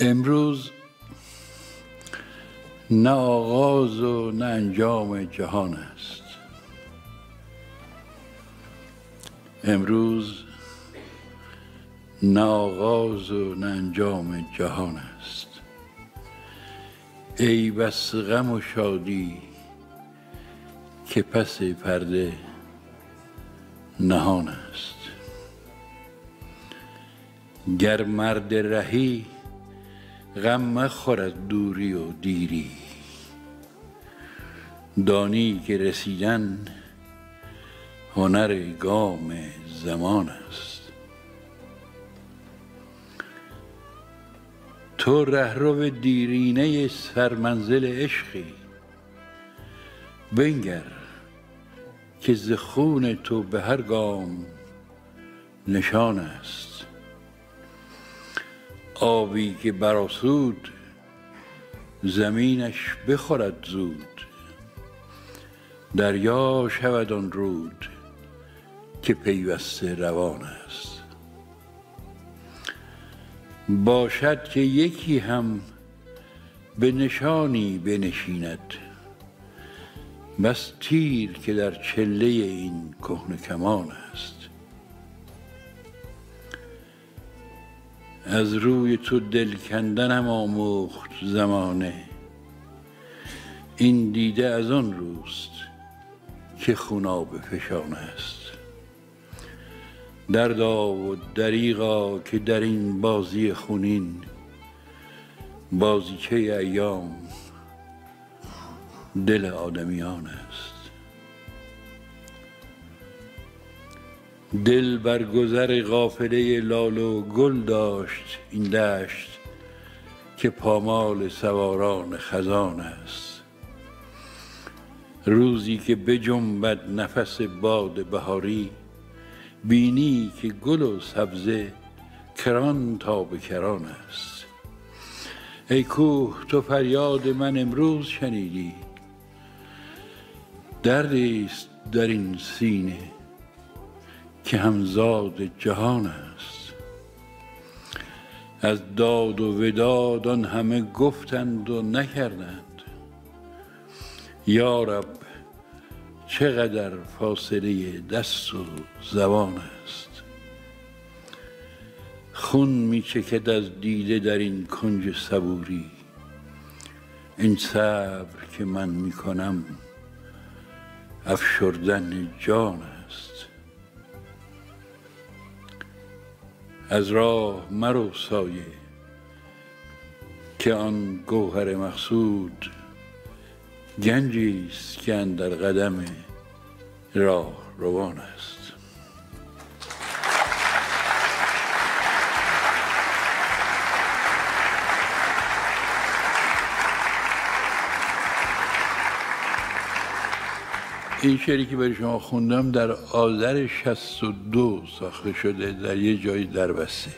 امروز نه آغاز و نه انجام جهان است. امروز نه آغاز و نه انجام جهان است. ای بس غم و شادی که پس پرده نهان است. گر مرد رهی غم مخور از دوری و دیری. دانی که رسیدن هنر گام زمان است. تو رهرو دیرینه سرمنزل عشقی. بنگر که ز خون تو به هر گام نشان است. آبی که برآسود زمینش بخورد زود. دریا شود آن رود که پیوسته روان است. باشد که یکی هم به نشانی بنشیند. بس تیر که در چله این کهنه کمان است. از روی تو دل کندنم آموخت زمانه. این دیده از آن روست که خوناب فشان است. دردا و دریغا که در این بازی خونین. بازیچه ایام؟ دل آدمیان است. دل بر گذر قافله لال و گل داشت این دشت که پامال سواران خزان است. روزی که بجنبد نفس باد بهاری بینی که گل و سبزه کران تا به کران است. ای کوه تو فریاد من امروز شنیدی. دردی است در این سینه که همزاد جهان است. از داد و وداد آن همه گفتند و نکردند. یا رب چقدر فاصله دست و زبان است. خون می چکد از دیده در این کنج صبوری. این صبر که من می کنم افشردن جان است. از راه مرو سایه که آن گوهر مقصود گنجی است که اندر قدم راه روان است. این شعری که برای شما خوندم در آذر 62 ساخته شده در یه جایی در بسته.